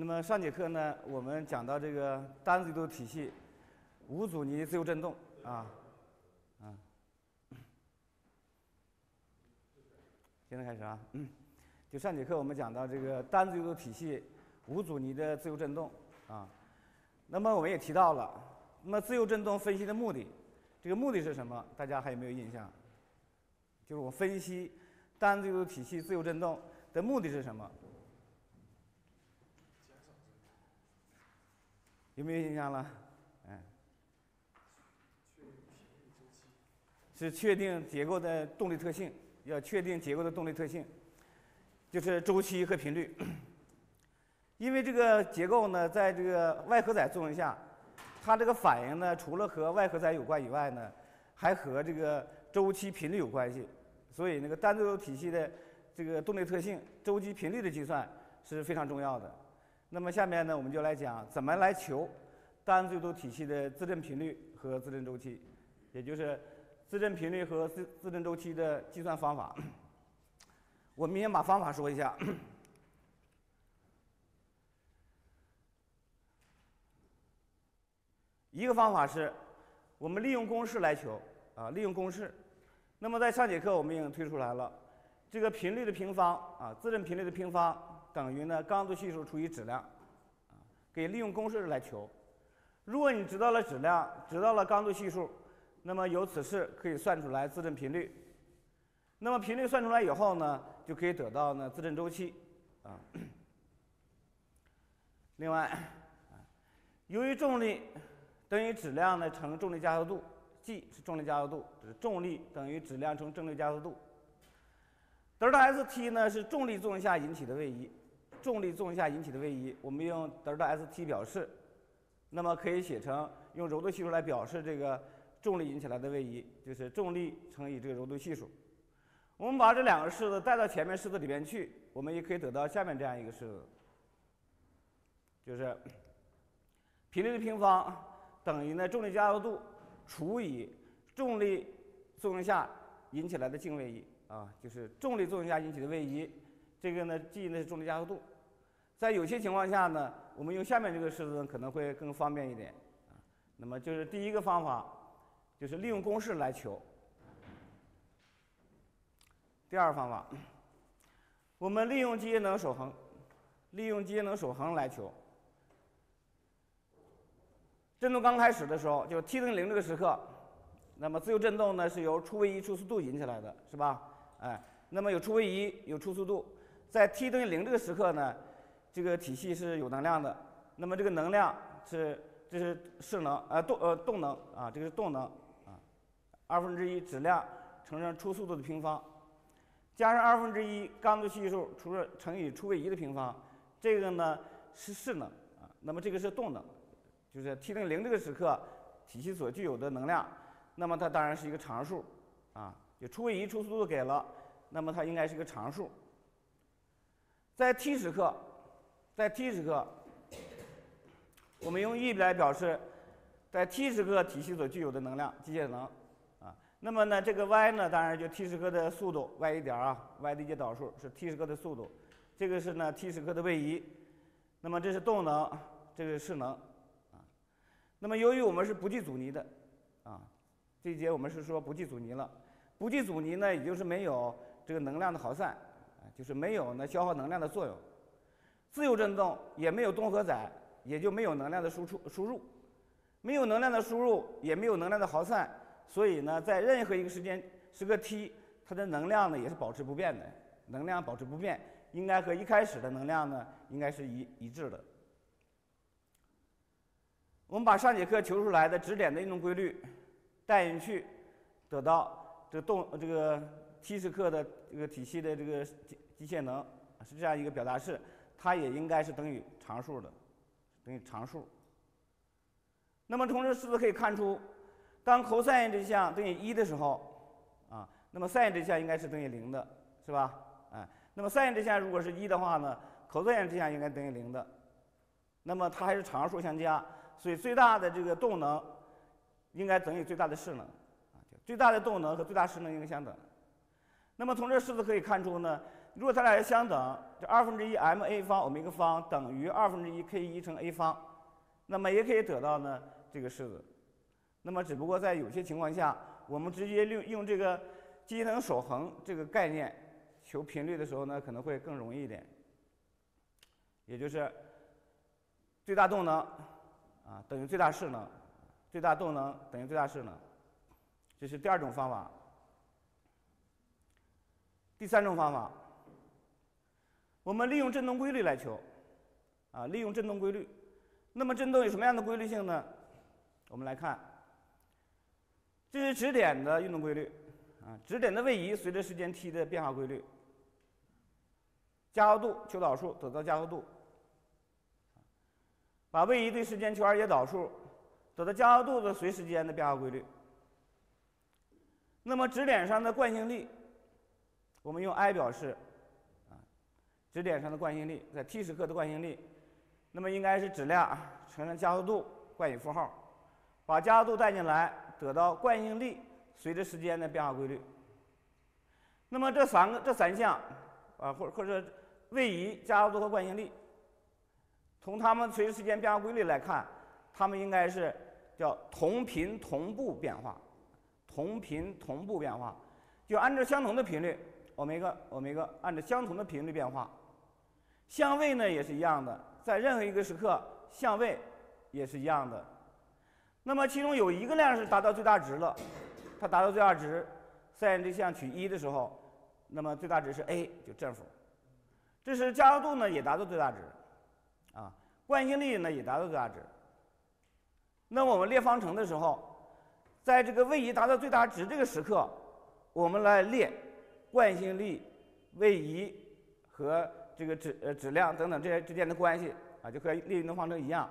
那么上节课呢，我们讲到这个单子阅读体系无阻尼自由振动啊，啊，现在开始啊，嗯，就上节课我们讲到这个单子阅读体系无阻尼的自由振动啊，那么我们也提到了，那么自由振动分析的目的，这个目的是什么？大家还有没有印象？就是我分析单子阅读体系自由振动的目的是什么？有没有印象了？嗯，是确定结构的动力特性，要确定结构的动力特性，就是周期和频率。因为这个结构呢，在这个外荷载作用下，它这个反应呢，除了和外荷载有关以外呢，还和这个周期频率有关系。所以，那个单自由体系的这个动力特性、周期频率的计算是非常重要的。那么下面呢，我们就来讲怎么来求单自由度体系的自振频率和自振周期，也就是自振频率和自自振周期的计算方法。我们先把方法说一下。一个方法是，我们利用公式来求啊，利用公式。那么在上节课我们已经推出来了，这个频率的平方啊，自振频率的平方。等于呢刚度系数除以质量，啊，可以利用公式来求。如果你知道了质量，知道了刚度系数，那么由此式可以算出来自振频率。那么频率算出来以后呢，就可以得到呢自振周期，啊。另外，由于重力等于质量呢乘重力加速度，G 是重力加速度，就是重力等于质量乘重力加速度。德尔塔 ST 呢是重力作用下引起的位移。重力作用下引起的位移，我们用德尔塔 ST 表示，那么可以写成用柔度系数来表示这个重力引起来的位移，就是重力乘以这个柔度系数。我们把这两个式子带到前面式子里边去，我们也可以得到下面这样一个式子，就是频率的平方等于呢重力加速度除以重力作用下引起来的静位移啊，就是重力作用下引起的位移。这个呢，G 呢是重力加速度，在有些情况下呢，我们用下面这个式子可能会更方便一点啊。那么就是第一个方法，就是利用公式来求。第二方法，我们利用机械能守恒，利用机械能守恒来求。振动刚开始的时候，就 t 等于零这个时刻，那么自由振动呢是由初位移初速度引起来的，是吧？哎，那么有初位移，有初速度。在 t 等于零这个时刻呢，这个体系是有能量的。那么这个能量是这是势能呃动呃动能啊，这个是动能啊，二分之一质量乘上初速度的平方，加上二分之一刚度系数除了乘以初位移的平方，这个呢是势能啊。那么这个是动能，就是 t 等于零这个时刻体系所具有的能量，那么它当然是一个常数啊。就初位移初速度给了，那么它应该是一个常数。在 t 时刻，在 t 时刻，我们用 E 来表示，在 t 时刻体系所具有的能量，机械能，啊，那么呢，这个 y 呢，当然就 t 时刻的速度，y 一点啊，y 的一阶导数是 t 时刻的速度，这个是呢 t 时刻的位移，那么这是动能，这个是势能，啊，那么由于我们是不计阻尼的，啊，这一节我们是说不计阻尼了，不计阻尼呢，也就是没有这个能量的耗散。就是没有呢消耗能量的作用，自由振动也没有动荷载，也就没有能量的输出输入，没有能量的输入，也没有能量的耗散，所以呢，在任何一个时间时刻 t，它的能量呢也是保持不变的，能量保持不变，应该和一开始的能量呢应该是一一致的。我们把上节课求出来的质点的运动规律带进去，得到这动这个。t 时刻的这个体系的这个机械能是这样一个表达式，它也应该是等于常数的，等于常数。那么从这式子可以看出，当 cosine 这项等于一的时候，啊，那么 sin 这项应该是等于零的，是吧？哎，那么 sin 这项如果是一的话呢，cosine 这项应该等于零的，那么它还是常数相加，所以最大的这个动能应该等于最大的势能，啊，最大的动能和最大势能应该相等。那么从这式子可以看出呢，如果它俩要相等，这二分之一 m a 方欧米伽方等于二分之一 k 一乘 a 方，那么也可以得到呢这个式子。那么只不过在有些情况下，我们直接用用这个机能守恒这个概念求频率的时候呢，可能会更容易一点。也就是最大动能啊等于最大势能，最大动能等于最大势能，这是第二种方法。第三种方法，我们利用振动规律来求，啊，利用振动规律。那么振动有什么样的规律性呢？我们来看，这是质点的运动规律，啊，质点的位移随着时间 t 的变化规律。加速度求导数得到加速度，把位移对时间求二阶导数，得到加速度的随时间的变化规律。那么质点上的惯性力。我们用 I 表示，质点上的惯性力在 t 时刻的惯性力，那么应该是质量乘上加速度冠以负号，把加速度带进来，得到惯性力随着时间的变化规律。那么这三个这三项，啊，或或者位移、加速度和惯性力，从它们随着时间变化规律来看，它们应该是叫同频同步变化，同频同步变化，就按照相同的频率。欧米伽，欧米伽，按照相同的频率变化，相位呢也是一样的，在任何一个时刻，相位也是一样的。那么其中有一个量是达到最大值了，它达到最大值，sin 这项取一的时候，那么最大值是 a，就正负。这是加速度呢也达到最大值，啊，惯性力呢也达到最大值。那我们列方程的时候，在这个位移达到最大值这个时刻，我们来列。惯性力、位移和这个质呃质量等等这些之间的关系啊，就和列运动方程一样，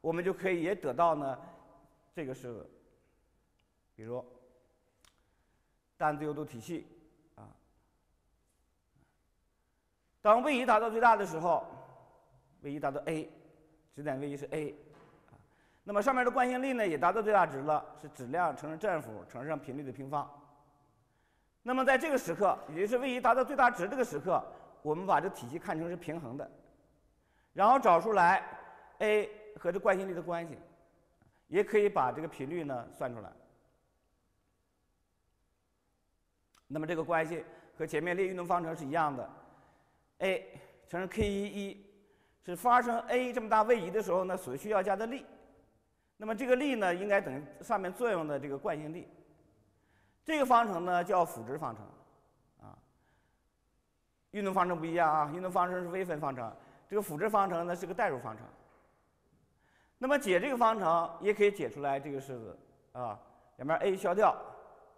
我们就可以也得到呢这个式子。比如单自由度体系啊，当位移达到最大的时候，位移达到 a，质点位移是 a 啊，那么上面的惯性力呢也达到最大值了，是质量乘上振幅乘上频率的平方。那么在这个时刻，也就是位移达到最大值这个时刻，我们把这体系看成是平衡的，然后找出来 a 和这惯性力的关系，也可以把这个频率呢算出来。那么这个关系和前面列运动方程是一样的，a 乘上 k 一一是发生 a 这么大位移的时候呢所需要加的力，那么这个力呢应该等于上面作用的这个惯性力。这个方程呢叫赋值方程，运动方程不一样啊，运动方程是微分方程，这个赋值方程呢是个代入方程。那么解这个方程也可以解出来这个式子啊，两边 a 消掉，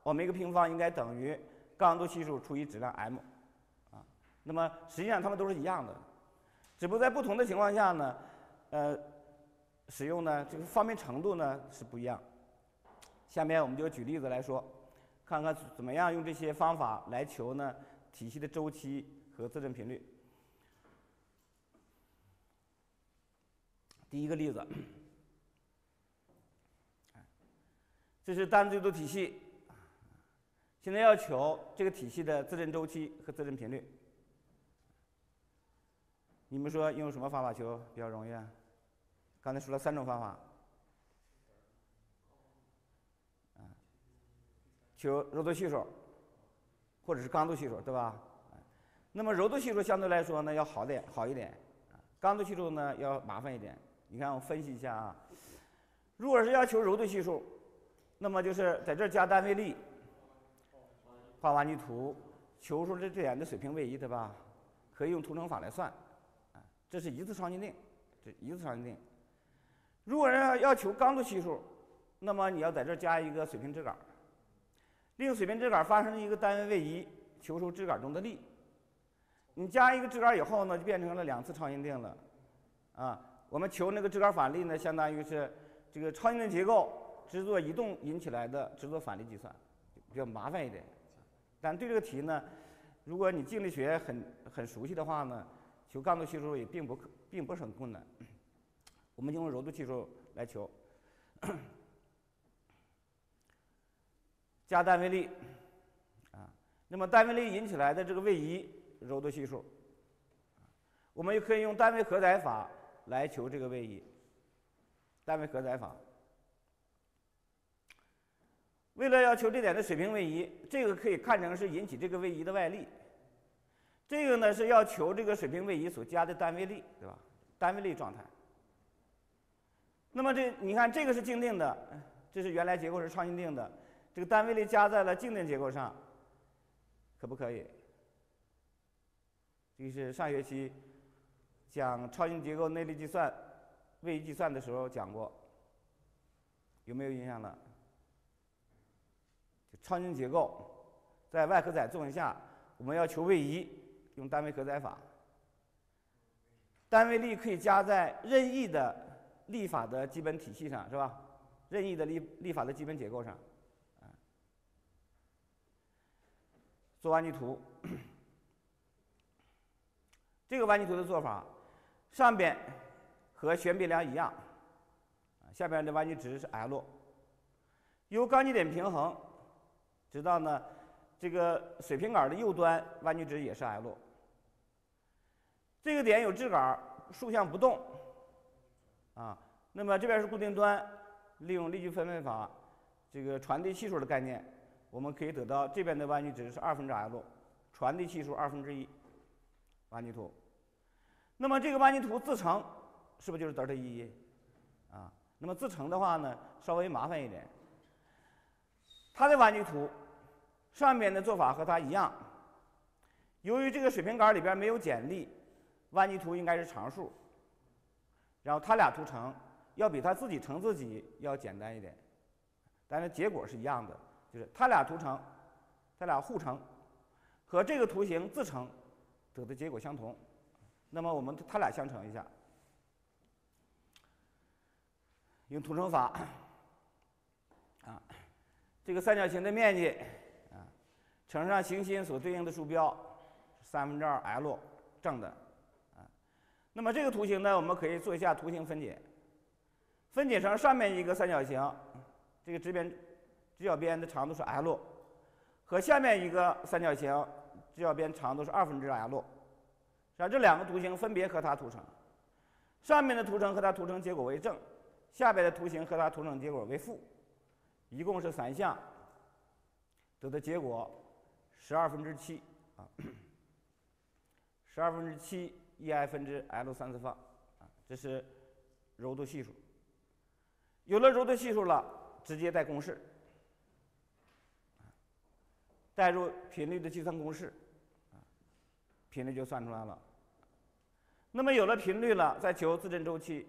欧米伽平方应该等于刚度系数除以质量 m，啊，那么实际上它们都是一样的，只不过在不同的情况下呢，呃，使用呢这个方便程度呢是不一样。下面我们就举例子来说。看看怎么样用这些方法来求呢？体系的周期和自振频率。第一个例子，这是单自由度体系，现在要求这个体系的自振周期和自振频率。你们说用什么方法求比较容易啊？刚才说了三种方法。求柔度系数，或者是刚度系数，对吧？那么柔度系数相对来说呢要好点，好一点啊。刚度系数呢要麻烦一点。你看我分析一下啊，如果是要求柔度系数，那么就是在这加单位力，画挖泥图，求出这这点的水平位移，对吧？可以用图乘法来算，啊，这是一次超限定，这一次超限定。如果要要求刚度系数，那么你要在这加一个水平支杆。利用水平支杆发生一个单位位移，求出支杆中的力。你加一个支杆以后呢，就变成了两次超限定了。啊，我们求那个支杆反力呢，相当于是这个超限定结构制作移动引起来的制作反力计算，比较麻烦一点。但对这个题呢，如果你静力学很很熟悉的话呢，求刚度系数也并不并不是很困难。我们用柔度系数来求。加单位力，啊，那么单位力引起来的这个位移柔度系数。我们也可以用单位荷载法来求这个位移。单位荷载法。为了要求这点的水平位移，这个可以看成是引起这个位移的外力。这个呢是要求这个水平位移所加的单位力，对吧？单位力状态。那么这你看，这个是静定的，这是原来结构是超静定的，这个单位力加在了静定结构上，可不可以？这是上学期讲超静结构内力计算、位移计算的时候讲过，有没有印象呢？就？超静结构在外荷载作用下，我们要求位移，用单位荷载法，单位力可以加在任意的力法的基本体系上，是吧？任意的力力法的基本结构上，啊，做弯曲图。这个弯曲图的做法，上边和悬臂梁一样，下边的弯曲值是 L，由钢极点平衡。知道呢，这个水平杆的右端弯曲值也是 L。这个点有支杆竖向不动，啊，那么这边是固定端，利用力矩分配法，这个传递系数的概念，我们可以得到这边的弯曲值是二分之 L，传递系数二分之一，弯曲图。那么这个弯曲图自成，是不是就是德尔塔一？啊，那么自成的话呢，稍微麻烦一点。它的弯曲图。上面的做法和它一样。由于这个水平杆里边没有剪力，弯曲图应该是常数。然后它俩图成要比它自己乘自己要简单一点，但是结果是一样的，就是它俩图成，它俩互乘，和这个图形自成得的结果相同。那么我们它俩相乘一下，用图乘法。啊，这个三角形的面积。啊乘上行星所对应的数标，三分之二 L 正的，啊，那么这个图形呢，我们可以做一下图形分解，分解成上面一个三角形，这个直边直角边的长度是 L，和下面一个三角形直角边长度是二分之 L，是吧？这两个图形分别和它图成，上面的图层和它图层结果为正，下边的图形和它图层结果为负，一共是三项，得的结果。十二分之七啊，十二分之七 E_I 分之 L 三次方啊，这是柔度系数。有了柔度系数了，直接带公式，代入频率的计算公式，频率就算出来了。那么有了频率了，再求自振周期，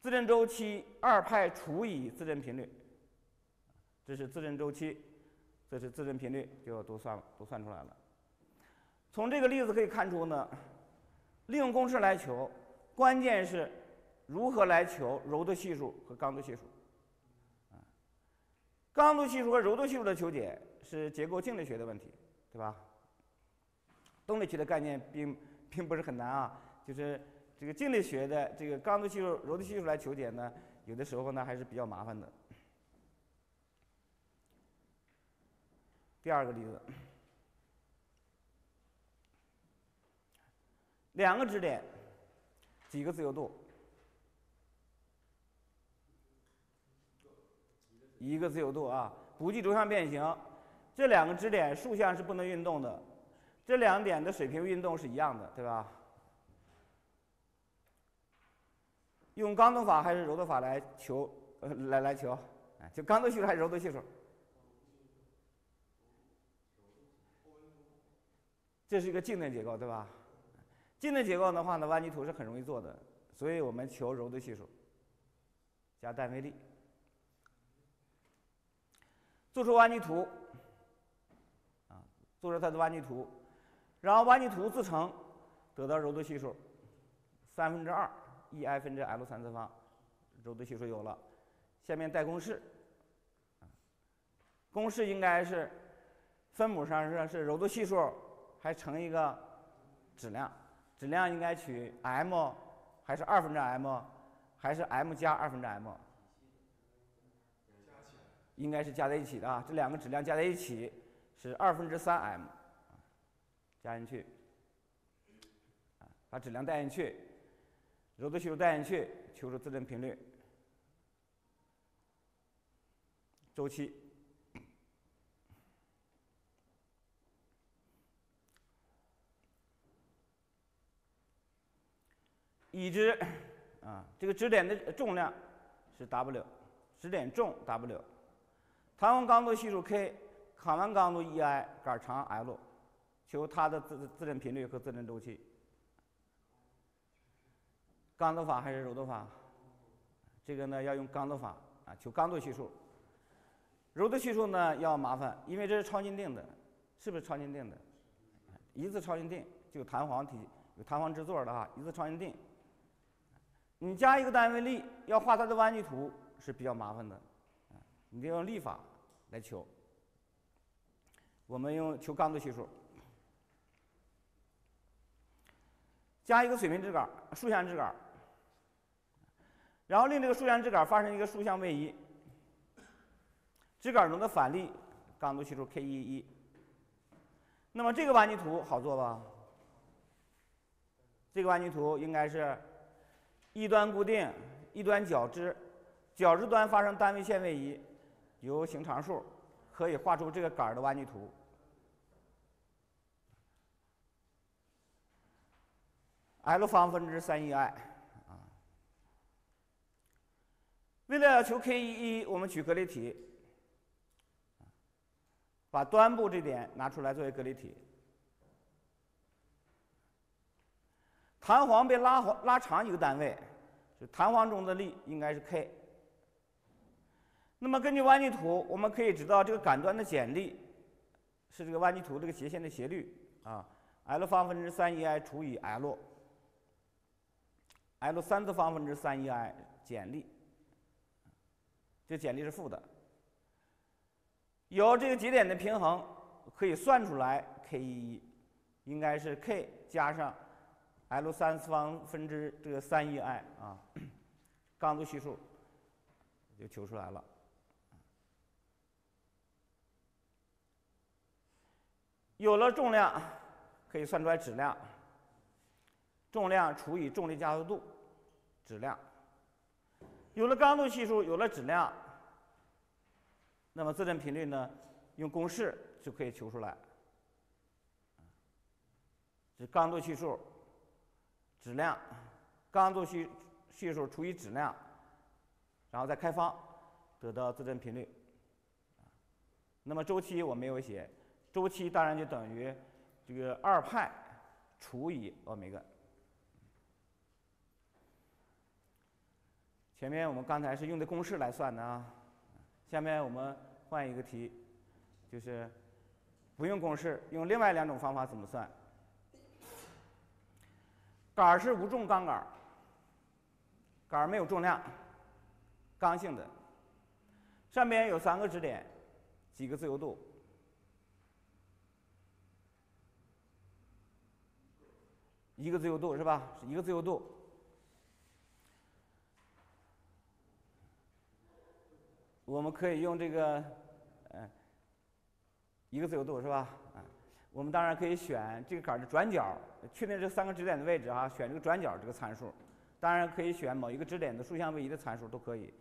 自振周期二派除以自振频率，这是自振周期。这是自振频率，就都算都算出来了。从这个例子可以看出呢，利用公式来求，关键是如何来求柔度系数和刚度系数。刚度系数和柔度系数的求解是结构静力学的问题，对吧？动力学的概念并 并不是很难啊，就是这个静力学的这个刚度系数、柔度系数来求解呢，有的时候呢还是比较麻烦的。第二个例子，两个支点，几个自由度？一个自由度啊，不计轴向变形。这两个支点竖向是不能运动的，这两点的水平运动是一样的，对吧？用刚度法还是柔度法来求？呃，来来求？哎，就刚度系数还是柔度系数？这是一个静电结构，对吧？静电结构的话呢，弯曲图是很容易做的，所以我们求柔度系数加单位力，做出弯曲图，啊，做出它的弯曲图，然后弯曲图自成，得到柔度系数三分之二 E_I 分之 L 三次方，柔度系数有了，下面带公式，公式应该是分母上是是柔度系数。还乘一个质量，质量应该取 m 还是二分之 m，还是 m 加二分之 m？应该是加在一起的啊，这两个质量加在一起是二分之三 m。加进去，啊，把质量带进去，柔的系数带进去，求出自振频率、周期。已知啊，这个支点的重量是 W，支点重 W，弹簧刚度系数 K，抗弯刚度 EI，杆长 L，求它的自自振频率和自振周期。刚度法还是柔度法？这个呢要用刚度法啊，求刚度系数。柔的系数呢要麻烦，因为这是超静定的，是不是超静定的？一次超静定就弹簧体，有弹簧制座的哈，一次超静定。你加一个单位力，要画它的弯矩图是比较麻烦的，你得用力法来求。我们用求刚度系数，加一个水平支杆、竖向支杆，然后令这个竖向支杆发生一个竖向位移，支杆中的反力刚度系数 K 一一。那么这个弯矩图好做吧？这个弯矩图应该是。一端固定，一端角支，角支端发生单位线位移，由行常数可以画出这个杆儿的弯矩图。L 方分之三 EI 啊。为了求 K 一一，我们取隔离体，把端部这点拿出来作为隔离体。弹簧被拉拉长一个单位，就弹簧中的力应该是 K。那么根据弯矩图，我们可以知道这个杆端的剪力是这个弯矩图这个斜线的斜率啊，L 方分之三 EI 除以 L L 三次方分之三 EI 剪力，这剪力是负的。由这个节点的平衡，可以算出来 K 一一应该是 K 加上。L 三次方分之这个三 EI 啊，刚度系数就求出来了。有了重量，可以算出来质量。重量除以重力加速度，质量。有了刚度系数，有了质量，那么自振频率呢？用公式就可以求出来。这刚度系数。质量，刚度系系数除以质量，然后再开方，得到自振频率。那么周期我没有写，周期当然就等于这个二派除以欧米伽。前面我们刚才是用的公式来算的啊，下面我们换一个题，就是不用公式，用另外两种方法怎么算？杆儿是无重钢杆儿，杆儿没有重量，刚性的，上边有三个支点，几个自由度，一个自由度是吧？一个自由度，我们可以用这个，嗯，一个自由度是吧？啊。我们当然可以选这个杆的转角，确定这三个支点的位置哈，选这个转角这个参数。当然可以选某一个支点的竖向位移的参数都可以，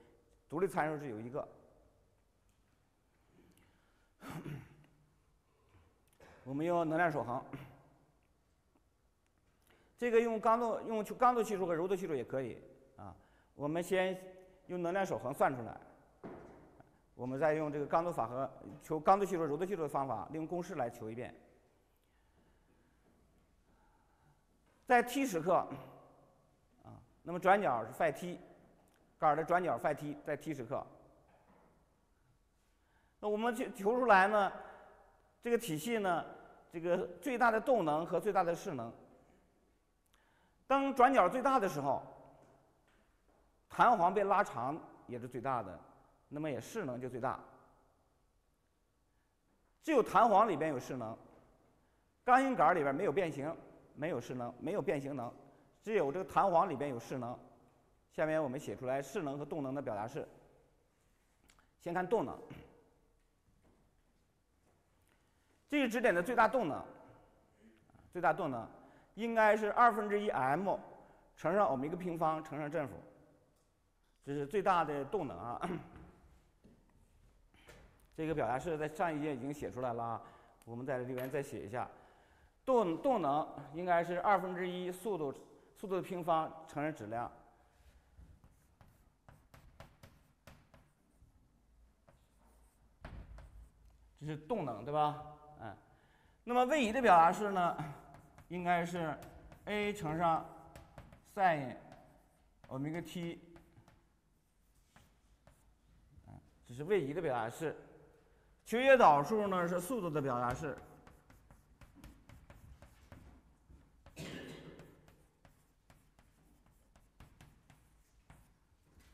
独立参数是有一个。我们用能量守恒，这个用刚度用刚度系数和柔度系数也可以啊。我们先用能量守恒算出来，我们再用这个刚度法和求刚度系数、柔度系数的方法，利用公式来求一遍。在 t 时刻，啊，那么转角是 phi t，杆儿的转角 phi t 在 t 时刻。那我们去求出来呢，这个体系呢，这个最大的动能和最大的势能。当转角最大的时候，弹簧被拉长也是最大的，那么也势能就最大。只有弹簧里边有势能，钢芯杆里边没有变形。没有势能，没有变形能，只有这个弹簧里边有势能。下面我们写出来势能和动能的表达式。先看动能，这个支点的最大动能，最大动能应该是二分之一 m 乘上欧米伽平方乘上振幅，这是最大的动能啊。这个表达式在上一页已经写出来了啊，我们在这里边再写一下，动动能应该是二分之一速度速度的平方乘上质量，这是动能对吧？嗯，那么位移的表达式呢，应该是 a 乘上 sin 欧米伽 t，嗯这是位移的表达式。求解导数呢是速度的表达式，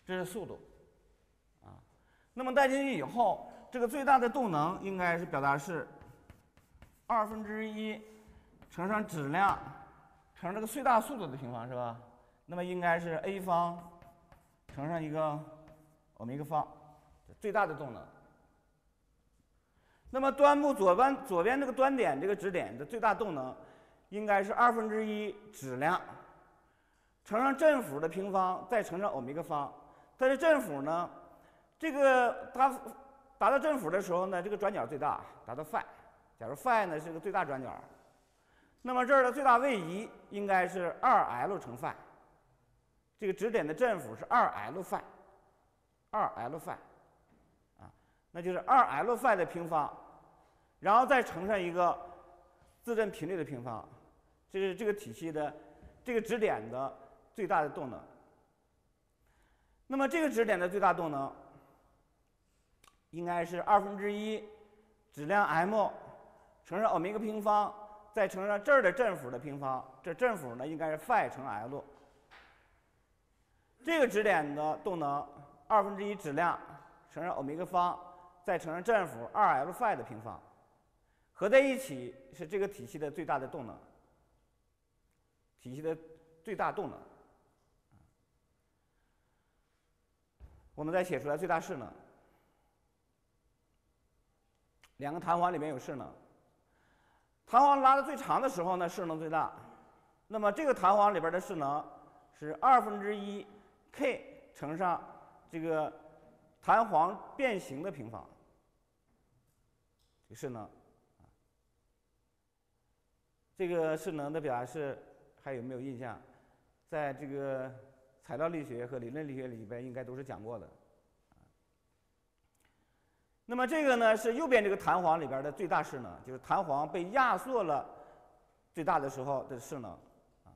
这是速度，啊，那么带进去以后，这个最大的动能应该是表达式二分之一乘上质量乘这个最大速度的平方是吧？那么应该是 a 方乘上一个欧米伽方，最大的动能。那么端部左端左边这个端点这个质点的最大动能，应该是二分之一质量乘上振幅的平方再乘上欧米伽方。但是振幅呢，这个它达到振幅的时候呢，这个转角最大，达到 phi。假如 phi 呢是个最大转角，那么这儿的最大位移应该是二 l 乘 phi。这个质点的振幅是二 l phi，二 l phi，啊，那就是二 l phi 的平方。然后再乘上一个自振频率的平方，这是这个体系的这个质点的最大的动能。那么这个质点的最大动能应该是二分之一质量 m 乘上欧米伽平方，再乘上这儿的振幅的平方。这振幅呢应该是 phi 乘 l。这个质点的动能二分之一质量乘上欧米伽方，再乘上振幅二 l phi 的平方。合在一起是这个体系的最大的动能，体系的最大动能。我们再写出来最大势能，两个弹簧里面有势能，弹簧拉的最长的时候呢，势能最大。那么这个弹簧里边的势能是二分之一 k 乘上这个弹簧变形的平方，这势能。这个势能的表达式还有没有印象？在这个材料力学和理论力学里边应该都是讲过的。那么这个呢是右边这个弹簧里边的最大势能，就是弹簧被压缩了最大的时候的势能啊。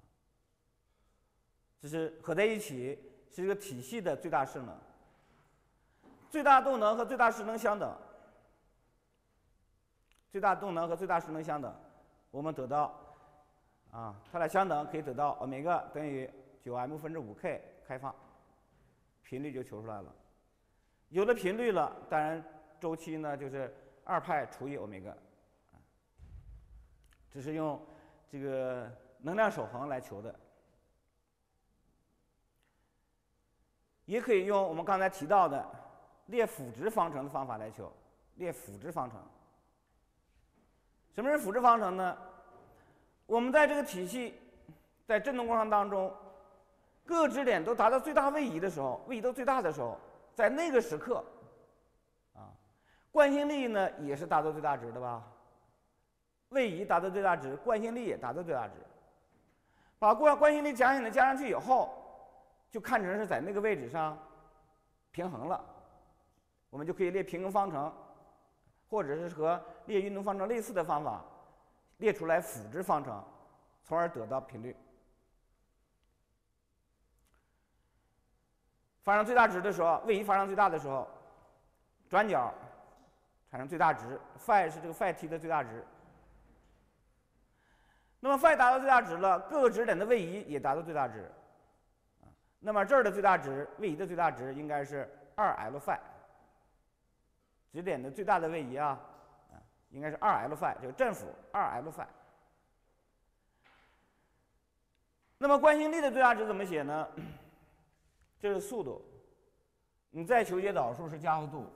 这是合在一起是一个体系的最大势能。最大动能和最大势能相等，最大动能和最大势能相等。我们得到，啊，它俩相等，可以得到欧米伽等于九 m 分之五 k 开放，频率就求出来了。有了频率了，当然周期呢就是二派除以欧米伽，这是用这个能量守恒来求的，也可以用我们刚才提到的列赋值方程的方法来求，列赋值方程。什么是辅值方程呢？我们在这个体系在振动过程当中，各个质点都达到最大位移的时候，位移都最大的时候，在那个时刻，啊，惯性力呢也是达到最大值的吧？位移达到最大值，惯性力也达到最大值。把惯惯性力加减的加上去以后，就看成是在那个位置上平衡了，我们就可以列平衡方程。或者是和列运动方程类似的方法，列出来辅值方程，从而得到频率。发生最大值的时候，位移发生最大的时候，转角产生最大值，phi 是这个 phi t 的最大值。那么 phi 达到最大值了，各个质点的位移也达到最大值。那么这儿的最大值，位移的最大值应该是二 l phi。质点的最大的位移啊，应该是二 l phi，就是振幅二 l phi。那么惯性力的最大值怎么写呢？这是速度，你再求解导数是加速度，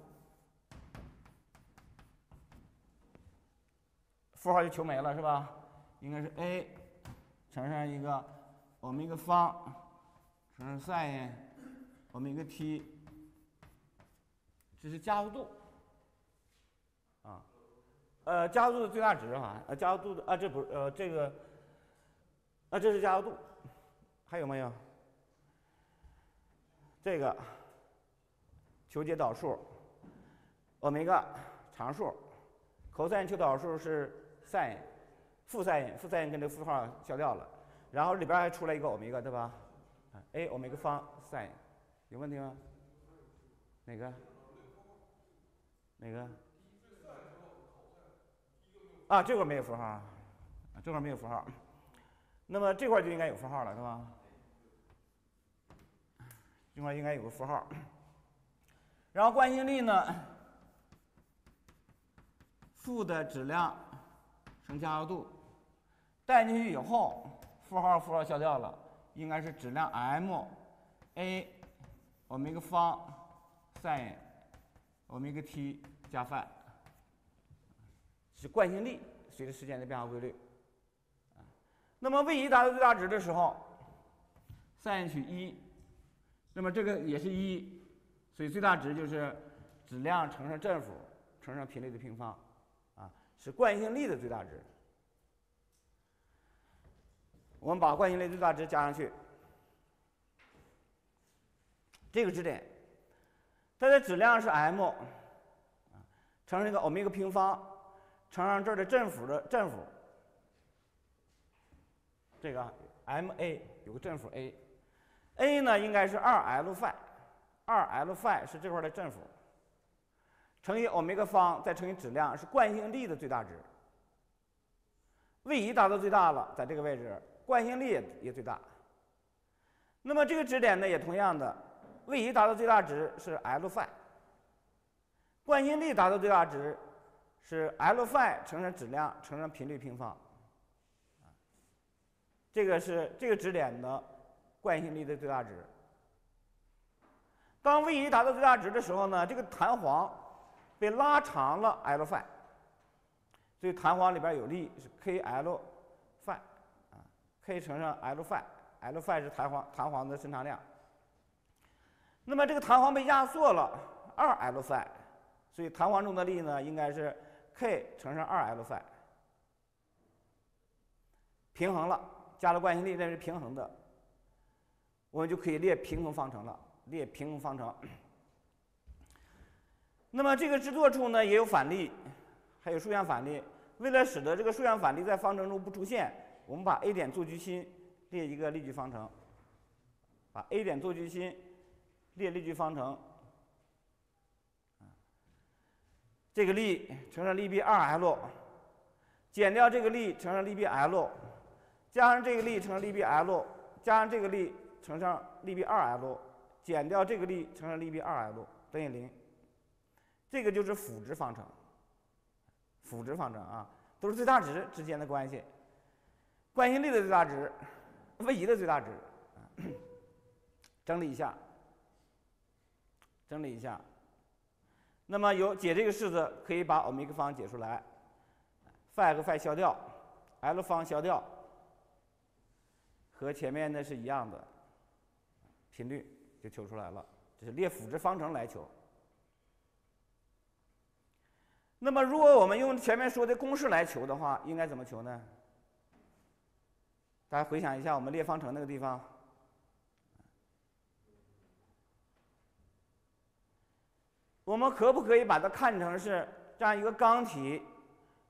符号就求没了是吧？应该是 a 乘上一个欧米伽方乘上 sin 欧米伽 t，这是加速度，呃，加速度的最大值哈，呃，加速度的啊，这不是呃这个，啊，这是加速度，还有没有？这个求解导数，欧米伽常数，cos 求导数是 sin。负 sin，负 sin 跟这个负号消掉了，然后里边还出来一个欧米伽，对吧？a 欧米伽方 sin，有问题吗？哪个？哪个？啊，这块没有符号，啊，这块没有符号，那么这块就应该有符号了，是吧？这块应该有个符号，然后惯性力呢？负的质量乘加速度。带进去以后，负号负号消掉了，应该是质量 m a 欧米伽方 sin 欧米伽 t 加 phi，是惯性力随着时间的变化规律。那么位移达到最大值的时候，sin 取一，那么这个也是一，所以最大值就是质量乘上振幅乘上频率的平方，啊，是惯性力的最大值。我们把惯性力最大值加上去，这个支点，它的质量是 m，乘上一个欧米伽平方，乘上这儿的振幅的振幅，这个 m a 有个振幅 a，a 呢应该是二 l phi，二 l phi 是这块的振幅，乘以欧米伽方再乘以质量是惯性力的最大值位移达到最大了，在这个位置。惯性力也也最大，那么这个支点呢也同样的位移达到最大值是 l phi，惯性力达到最大值是 l phi 乘上质量乘上频率平方，这个是这个支点的惯性力的最大值。当 v 一达到最大值的时候呢，这个弹簧被拉长了 l phi，所以弹簧里边有力是 k l fi 啊。k 乘上 l phi，l phi 是弹簧弹簧的伸长量。那么这个弹簧被压缩了二 l phi，所以弹簧中的力呢应该是 k 乘上二 l phi，平衡了，加了惯性力，这是平衡的，我们就可以列平衡方程了，列平衡方程。那么这个制作处呢也有反例，还有数项反例，为了使得这个数项反例在方程中不出现。我们把 A 点做矩心，列一个力矩方程。把 A 点做矩心，列力矩方程。这个力乘上力臂 2L，减掉这个力乘上力臂 L，加上这个力乘上力臂 L，加上这个力乘上力臂 2L，减掉这个力乘上力臂 2L 等于零。这个就是辅值方程。辅值方程啊，都是最大值之间的关系。惯性力的最大值位移的最大值，整理一下，整理一下。那么有解这个式子，可以把欧米伽方解出来，phi 和 phi 消掉，l 方消掉，和前面的是一样的，频率就求出来了。这是列辅值方程来求。那么如果我们用前面说的公式来求的话，应该怎么求呢？大家回想一下，我们列方程那个地方，我们可不可以把它看成是这样一个钢体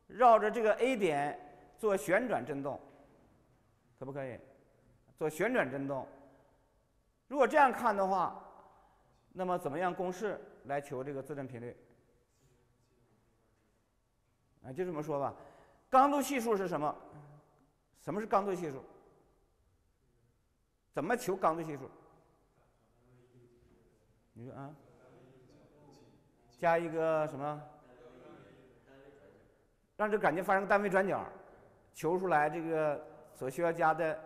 绕着这个 A 点做旋转振动？可不可以做旋转振动？如果这样看的话，那么怎么样公式来求这个自振频率？啊，就这么说吧。刚度系数是什么？什么是刚度系数？怎么求刚度系数？你说啊？加一个什么，让这感觉发生单位转角，求出来这个所需要加的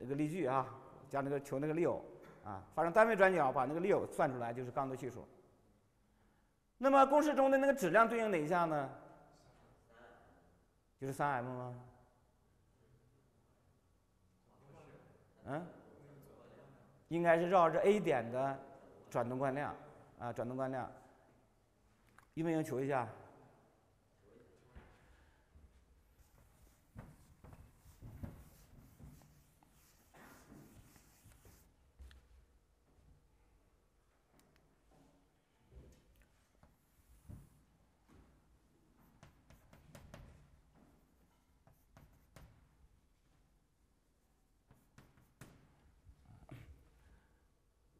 那个力矩啊，加那个求那个力偶啊，发生单位转角，把那个力偶算出来就是刚度系数。那么公式中的那个质量对应哪一项呢？就是三 m 吗？嗯，应该是绕着 A 点的转动惯量啊，转动惯量。有没有求一下？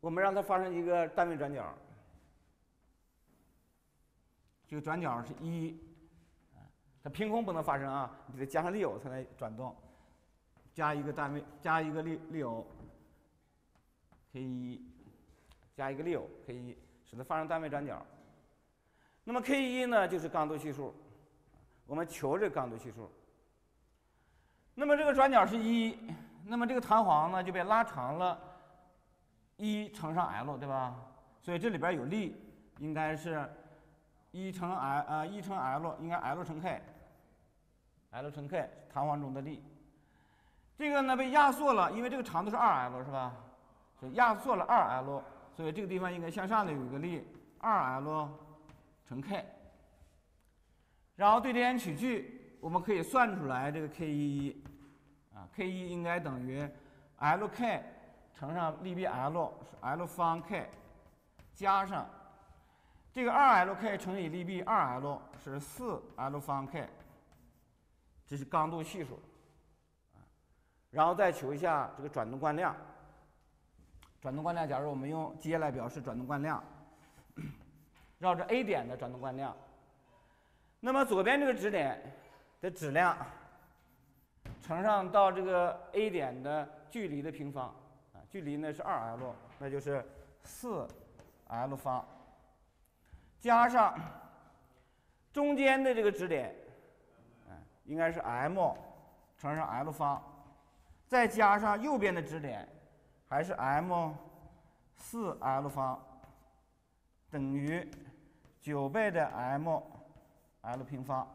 我们让它发生一个单位转角，这个转角是一，它凭空不能发生啊，你得加上力偶才能转动，加一个单位，加一个力力偶，k 一，加一个力偶 k 一，使它发生单位转角。那么 k 一呢，就是刚度系数，我们求这个刚度系数。那么这个转角是一，那么这个弹簧呢就被拉长了。一乘上 l 对吧？所以这里边有力，应该是一乘 l 呃一乘 l 应该 l 乘 k，l 乘 k 弹簧中的力。这个呢被压缩了，因为这个长度是二 l 是吧？所以压缩了二 l，所以这个地方应该向上的有一个力二 l 乘 k。然后对点取距，我们可以算出来这个 k 一啊，k 一应该等于 l k。乘上力臂 L 是 L 方 K，加上这个二 LK 乘以力臂二 L 是四 L 方 K，这是刚度系数，然后再求一下这个转动惯量。转动惯量，假如我们用阶来表示转动惯量，绕着 A 点的转动惯量，那么左边这个质点的质量乘上到这个 A 点的距离的平方。啊距离呢是二 l，那就是四 l 方，加上中间的这个质点，嗯，应该是 m 乘上 l 方，再加上右边的质点，还是 m 四 l 方，等于九倍的 m l 平方，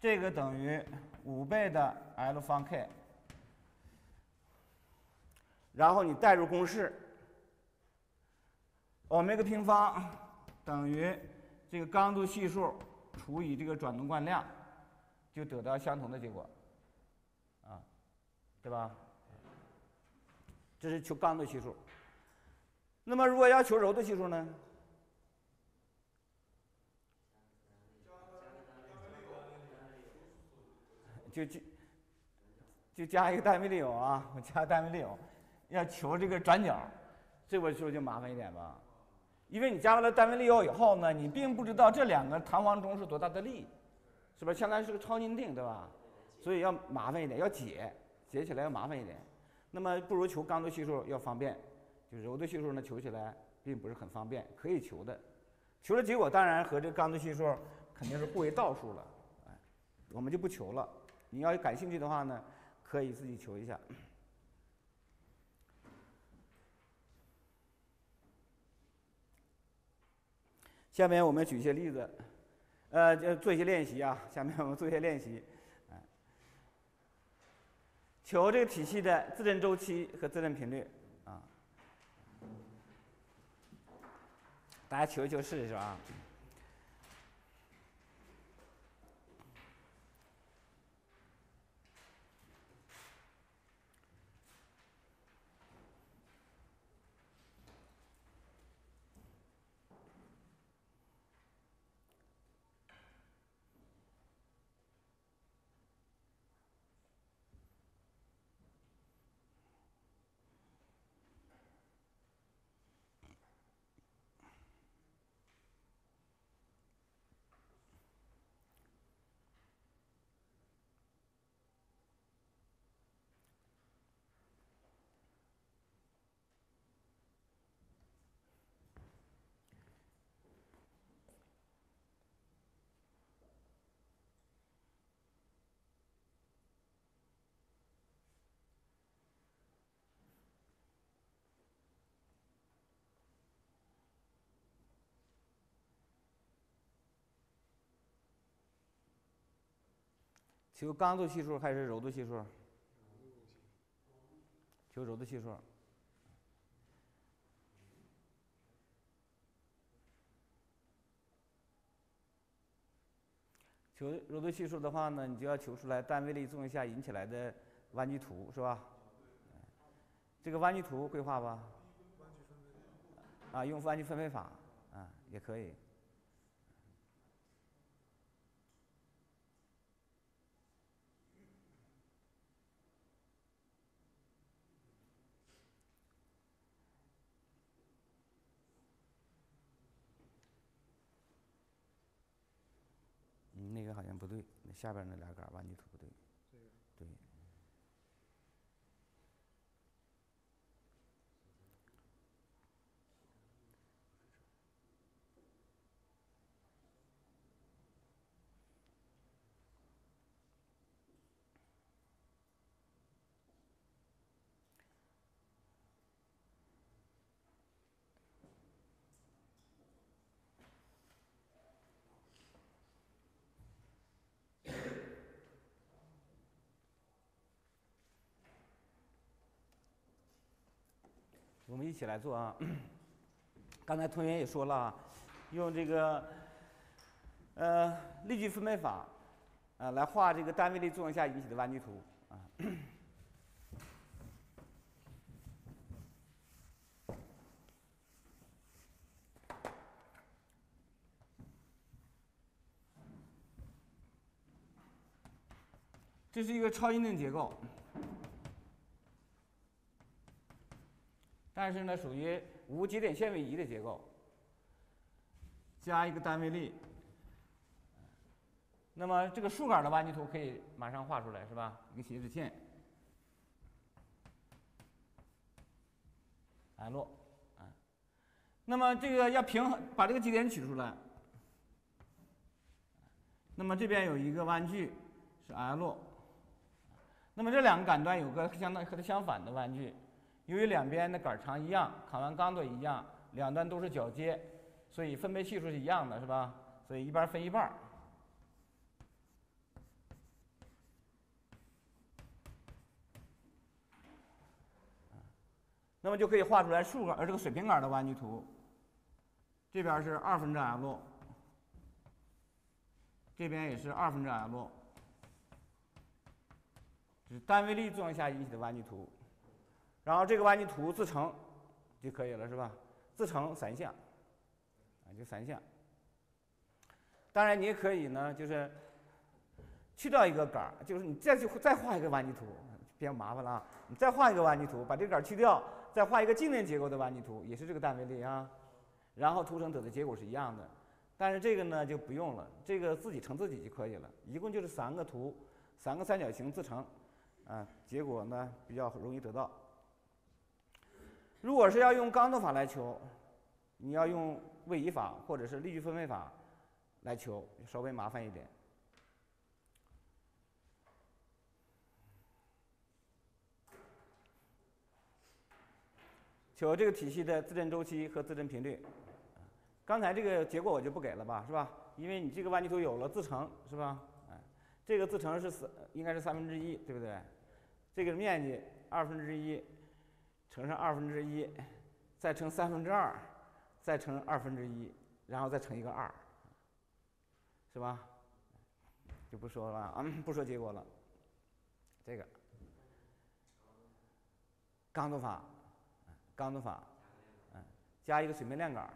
这个等于五倍的 l 方 k。然后你代入公式，欧米伽平方等于这个刚度系数除以这个转动惯量，就得到相同的结果，啊，对吧？这是求刚度系数。那么如果要求柔度系数呢？就就就加一个单位利用啊，我加单位利用。要求这个转角，这我是不是就麻烦一点吧，因为你加完了单位力腰以后呢，你并不知道这两个弹簧中是多大的力，是不是相当于是个超音定，对吧？所以要麻烦一点，要解，解起来要麻烦一点。那么不如求刚度系数要方便，就柔度系数呢求起来并不是很方便，可以求的，求的结果当然和这刚度系数肯定是互为倒数了，哎，我们就不求了。你要感兴趣的话呢，可以自己求一下。下面我们举一些例子，呃，就做一些练习啊。下面我们做一些练习，求这个体系的自振周期和自振频率啊。大家求一求试一试啊。求刚度系数还是柔度系数？求柔度系数。求柔度系数的话呢，你就要求出来单位力作用下引起来的弯曲图，是吧？这个弯曲图会画吧？啊，用弯曲分配法啊，也可以。那个好像不对，那下边那俩杆弯曲图不。对。我们一起来做啊！刚才同学也说了，用这个呃力矩分配法啊来画这个单位力作用下引起的弯曲图啊。这是一个超硬定结构。但是呢，属于无节点线位移的结构，加一个单位力。那么这个竖杆的弯曲图可以马上画出来，是吧？一个斜直线，L，啊。那么这个要平衡，把这个节点取出来。那么这边有一个弯距是 L，那么这两个杆端有个相当和它相反的弯距。由于两边的杆长一样，扛完钢度一样，两端都是角接，所以分配系数是一样的，是吧？所以一半分一半儿。那么就可以画出来竖杆呃这个水平杆的弯曲图。这边是二分之 L，这边也是二分之 L，这是单位力作用下引起的弯曲图。然后这个弯曲图自成就可以了，是吧？自成三项，啊，就三项。当然，你也可以呢，就是去掉一个杆儿，就是你再去再画一个弯曲图，比较麻烦了啊。你再画一个弯曲图，把这个杆儿去掉，再画一个静电结构的弯曲图，也是这个单位力啊。然后图层得的结果是一样的。但是这个呢就不用了，这个自己乘自己就可以了。一共就是三个图，三个三角形自成，啊，结果呢比较容易得到。如果是要用刚度法来求，你要用位移法或者是力矩分配法来求，稍微麻烦一点。求这个体系的自振周期和自振频率。刚才这个结果我就不给了吧，是吧？因为你这个弯曲图有了自成，是吧？哎，这个自成是三，应该是三分之一，对不对？这个面积二分之一。乘上二分之一，再乘三分之二，再乘二分之一，然后再乘一个二，是吧？就不说了啊，不说结果了。这个刚度法，刚度法，嗯，加一个水平链杆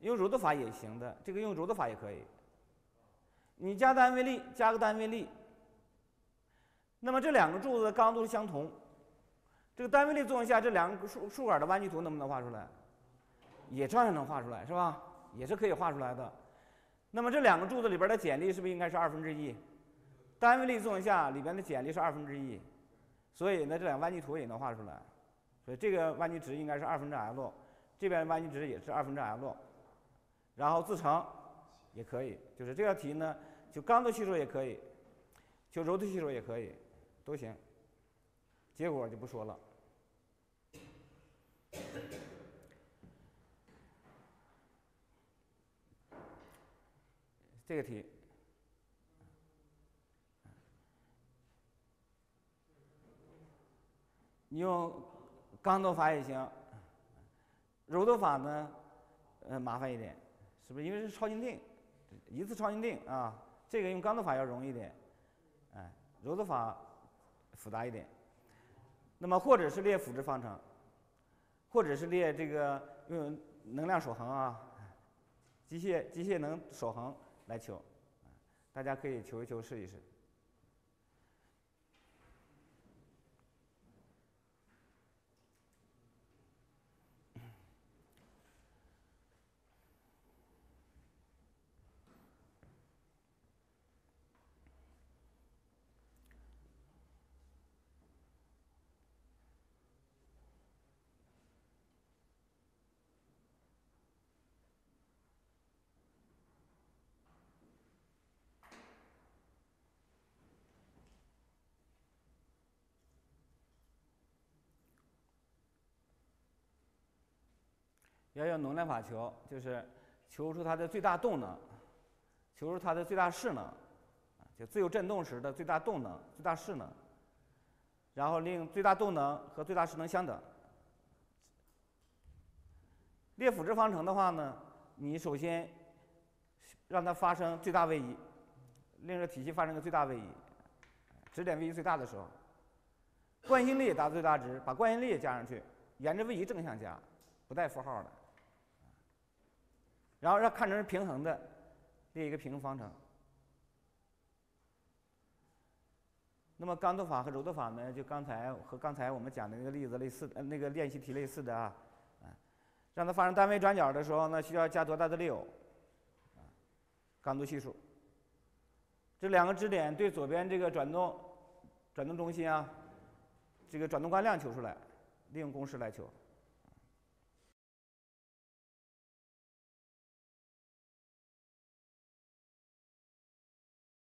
用柔度法也行的，这个用柔度法也可以。你加单位力，加个单位力，那么这两个柱子的刚度相同。这个单位力作用下，这两个竖竖杆的弯曲图能不能画出来？也照样能画出来，是吧？也是可以画出来的。那么这两个柱子里边的剪力是不是应该是二分之一？单位力作用下里边的剪力是二分之一，所以呢，这两个弯曲图也能画出来。所以这个弯曲值应该是二分之 L，这边弯曲值也是二分之 L，然后自成也可以。就是这道题呢，就刚度系数也可以，就柔度系数也可以，都行。结果就不说了。这个题，你用刚斗法也行，柔斗法呢，呃，麻烦一点，是不是？因为是超静定，一次超静定啊，这个用刚斗法要容易一点，哎，柔斗法复杂一点。那么或者是列辅质方程，或者是列这个用能量守恒啊，机械机械能守恒来求，大家可以求一求试一试。要用能量法求，就是求出它的最大动能，求出它的最大势能，就自由振动时的最大动能、最大势能，然后令最大动能和最大势能相等。列辅质方程的话呢，你首先让它发生最大位移，令这体系发生个最大位移，质点位移最大的时候，惯性力达到最大值，把惯性力也加上去，沿着位移正向加，不带符号的。然后让看成是平衡的，列一个平衡方程。那么刚度法和柔度法呢，就刚才和刚才我们讲的那个例子类似，呃，那个练习题类似的啊，啊，让它发生单位转角的时候呢，需要加多大的力？啊，刚度系数。这两个支点对左边这个转动，转动中心啊，这个转动惯量求出来，利用公式来求。